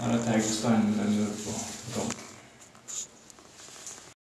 Ara Dergistani nell'Unione Europea.